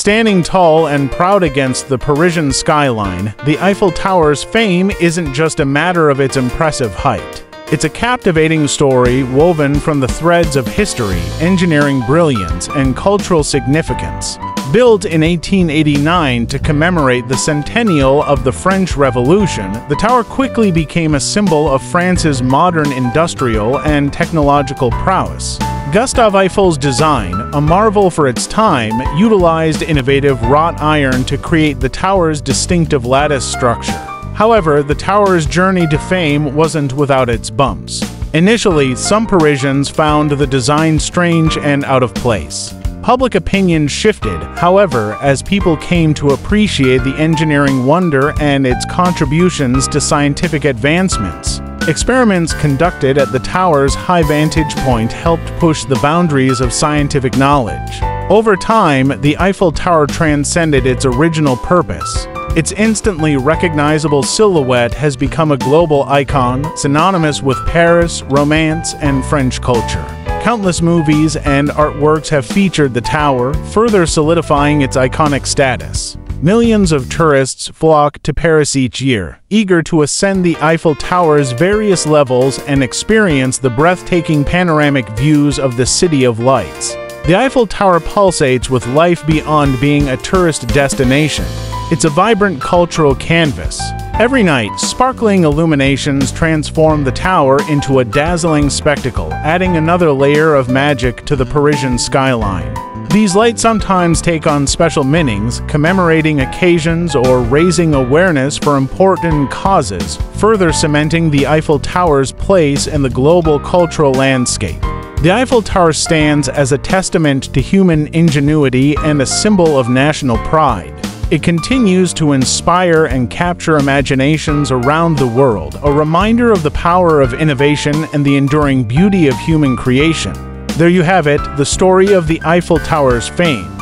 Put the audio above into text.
Standing tall and proud against the Parisian skyline, the Eiffel Tower's fame isn't just a matter of its impressive height. It's a captivating story woven from the threads of history, engineering brilliance, and cultural significance. Built in 1889 to commemorate the centennial of the French Revolution, the tower quickly became a symbol of France's modern industrial and technological prowess. Gustave Eiffel's design, a marvel for its time, utilized innovative wrought iron to create the tower's distinctive lattice structure. However, the tower's journey to fame wasn't without its bumps. Initially, some Parisians found the design strange and out of place. Public opinion shifted, however, as people came to appreciate the engineering wonder and its contributions to scientific advancements. Experiments conducted at the tower's high vantage point helped push the boundaries of scientific knowledge. Over time, the Eiffel Tower transcended its original purpose. Its instantly recognizable silhouette has become a global icon, synonymous with Paris, romance, and French culture. Countless movies and artworks have featured the tower, further solidifying its iconic status. Millions of tourists flock to Paris each year, eager to ascend the Eiffel Tower's various levels and experience the breathtaking panoramic views of the City of Lights. The Eiffel Tower pulsates with life beyond being a tourist destination. It's a vibrant cultural canvas. Every night, sparkling illuminations transform the tower into a dazzling spectacle, adding another layer of magic to the Parisian skyline. These lights sometimes take on special meanings, commemorating occasions or raising awareness for important causes, further cementing the Eiffel Tower's place in the global cultural landscape. The Eiffel Tower stands as a testament to human ingenuity and a symbol of national pride. It continues to inspire and capture imaginations around the world, a reminder of the power of innovation and the enduring beauty of human creation. There you have it, the story of the Eiffel Tower's fame.